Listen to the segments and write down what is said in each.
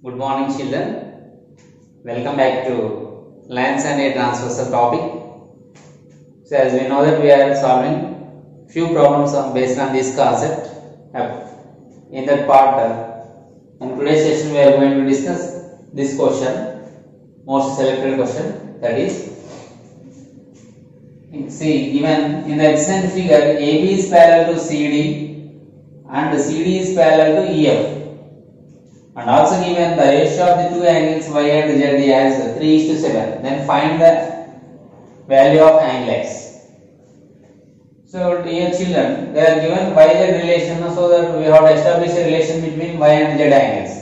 Good morning children. Welcome back to lines and a transversal topic. So as we know that we are solving few problems on, based on this concept. In that part, uh, in today's session we are going to discuss this question, most selected question that is see given in the adjacent figure AB is parallel to CD and CD is parallel to EF and also given the ratio of the two angles y and z as 3 is to 7 then find the value of angle x so dear children they are given y z relation so that we have to establish a relation between y and z angles.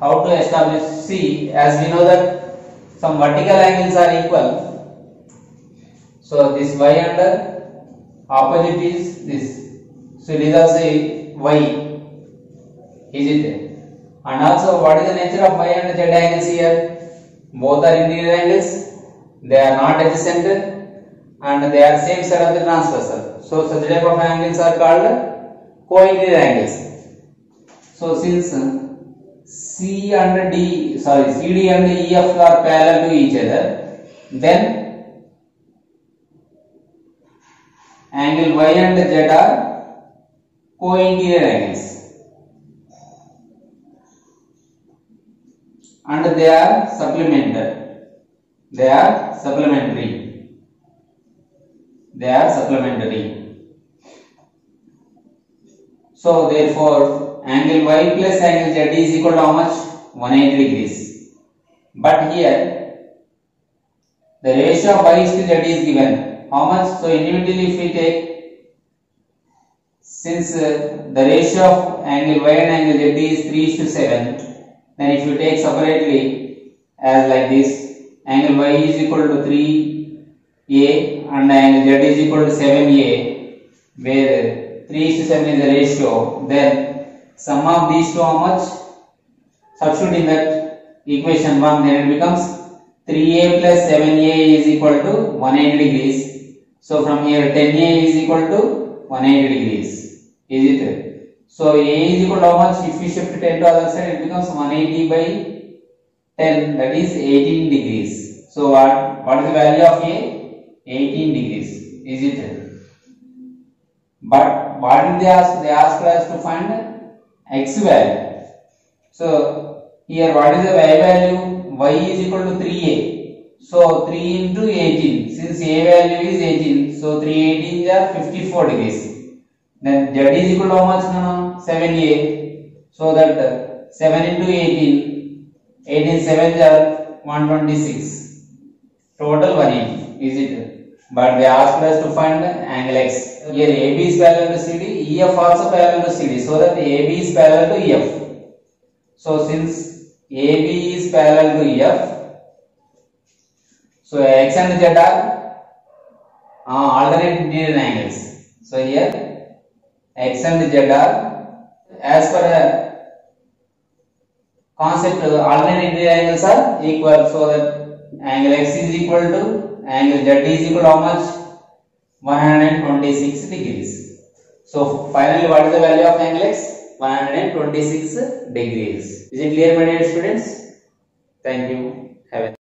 How to establish? See as we know that some vertical angles are equal. So this y and opposite is this. So it is also y. Is it and also what is the nature of y and z angles here? Both are interior angles they are not adjacent. And they are same side of the transversal. So such type of angles are called co-interior angles so since uh, c and d sorry cd and ef are parallel to each other then angle y and z are co-interior angles and they are supplemented they are supplementary. They are supplementary. So therefore angle y plus angle z is equal to how much? 180 degrees. But here the ratio of y to z is given. How much? So individually if we take since uh, the ratio of angle y and angle z is 3 is to 7 then if you take separately as like this angle y is equal to 3a and angle z is equal to 7a where 3 is to 7 is the ratio then sum of these two how much substitute in that equation 1 then it becomes 3a plus 7a is equal to 180 degrees so from here 10a is equal to 180 degrees is it so A is equal to how much? If we shift 10 to other side, it becomes 180 by 10, that is 18 degrees. So what, what is the value of A? 18 degrees. Is it? But what did they ask? They asked us to find x value. So here what is the y value? Y is equal to 3A. So 3 into 18. Since A value is 18, so 3 18 are 54 degrees. Then z is equal to how much now? 7a. So that 7 into 18, 18 7 are 126. Total 180. Is it? But they asked us to find the angle x. Here AB is parallel to CD, EF also parallel to CD. So that AB is parallel to EF. So since AB is parallel to EF, so x and z are uh, alternate angles. So here x and z are as per concept uh, alternate interior angles are equal so that angle x is equal to angle z is equal to how much 126 degrees so finally what is the value of angle x 126 degrees is it clear my dear students thank you have a